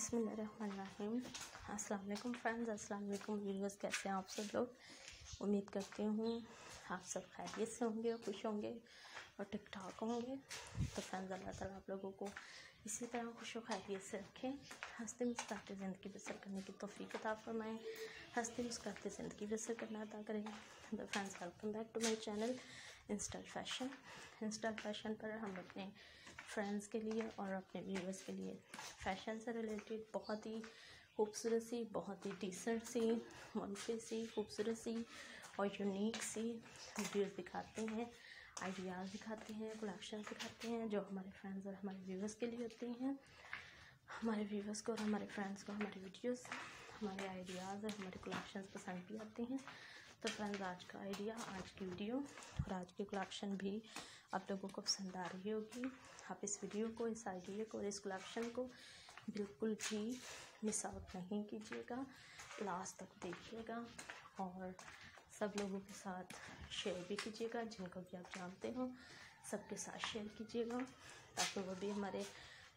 बिसमीम वालेकुम फ्रेंड्स अस्सलाम वालेकुम व्यूअर्स, कैसे हैं आप सब लोग? उम्मीद करती हूँ आप सब खैरियत से होंगे और खुश होंगे और ठीक ठाक होंगे। तो फ्रेंड्स, अल्लाह ताला आप लोगों को इसी तरह खुश और खैरियत से रखें। हँसते मुस्कुराते ज़िंदगी बसर करने की तोफ़ी किताब फरमाएँ। हँसते मुस्कुराते ज़िंदगी बसर करना अदा करें। तो friends welcome back to my channel insta fashion insta fashion पर हम अपने फ्रेंड्स के लिए और अपने व्यूवर्स के लिए। फ़ैशन से रिलेटेड बहुत ही खूबसूरत सी, बहुत ही डिसेंट सी मुनफी सी, खूबसूरत सी और यूनिक सी वीडियोस दिखाते हैं। आइडियाज़ दिखाते हैं कलेक्शन दिखाते हैं जो हमारे फ्रेंड्स और हमारे व्यूवर्स के लिए होती हैं। हमारे व्यूवर्स को और हमारे फ्रेंड्स को हमारे वीडियोस हमारे आइडियाज़ और हमारे कलेक्शन पसंद भी आते हैं। तो फ्रेंड्स, आज का आइडिया, आज की वीडियो और आज की कलेक्शन भी आप लोगों को पसंद आ रही होगी। आप इस वीडियो को, इस आइडिया को और इस कलेक्शन को बिल्कुल भी मिस आउट नहीं कीजिएगा। लास्ट तक देखिएगा और सब लोगों के साथ शेयर भी कीजिएगा, जिनको भी आप जानते हो, सबके साथ शेयर कीजिएगा, ताकि वो भी हमारे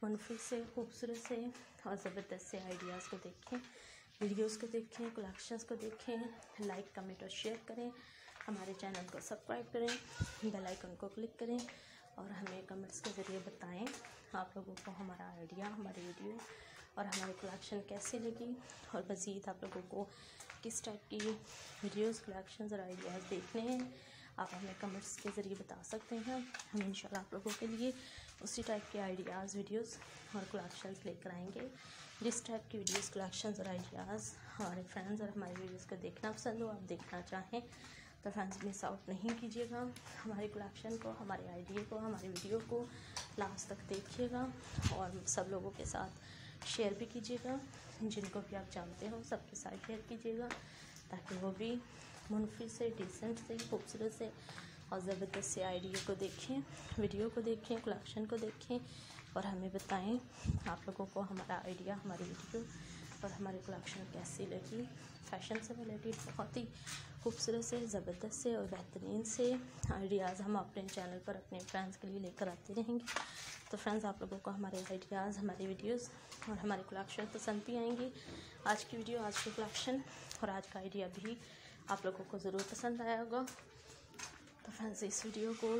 मनफी से, खूबसूरत से और ज़बरदस्त से आइडियाज़ को देखें। वीडियोस को देखें कलेक्शंस को देखें लाइक कमेंट और शेयर करें। हमारे चैनल को सब्सक्राइब करें बेल आइकन को क्लिक करें और हमें कमेंट्स के ज़रिए बताएँ आप लोगों को हमारा आइडिया हमारी वीडियो और हमारी कलेक्शन कैसी लगी और मज़ीद आप लोगों को किस टाइप की वीडियोस कलेक्शंस और आइडियाज़ देखने हैं। आप हमें कमेंट्स के ज़रिए बता सकते हैं। हम इंशाल्लाह आप लोगों के लिए उसी टाइप के आइडियाज़ वीडियोस और कलेक्शंस लेकर आएँगे। जिस टाइप की वीडियोस कलेक्शंस और आइडियाज़ हमारे फ्रेंड्स और हमारे वीडियोस को देखना पसंद हो, आप देखना चाहें तो फ्रेंड्स मिस आउट नहीं कीजिएगा। हमारे कलेक्शन को, हमारे आइडिया को, हमारे वीडियो को लास्ट तक देखिएगा और सब लोगों के साथ शेयर भी कीजिएगा। जिनको भी आप जानते हो, सबके साथ शेयर कीजिएगा, ताकि वो भी मुनफी से डिसेंट से, खूबसूरत से, और ज़बरदस्त से आइडिया को देखें वीडियो को देखें कलेक्शन को देखें, और हमें बताएँ आप लोगों को हमारा आइडिया हमारी वीडियो और हमारी कलेक्शन कैसी लगी। फ़ैशन से रिलेटेड बहुत ही खूबसूरत से, ज़बरदस्त से, और बेहतरीन से आइडियाज़ हम अपने चैनल पर अपने फ्रेंड्स के लिए लेकर आते रहेंगे। तो फ्रेंड्स आप लोगों को हमारे आइडियाज़ हमारी वीडियोस और हमारे कलेक्शन पसंद भी आएँगी। आज की वीडियो आज की कलेक्शन और आज का आइडिया भी आप लोगों को ज़रूर पसंद आया होगा। तो फ्रेंड्स इस वीडियो को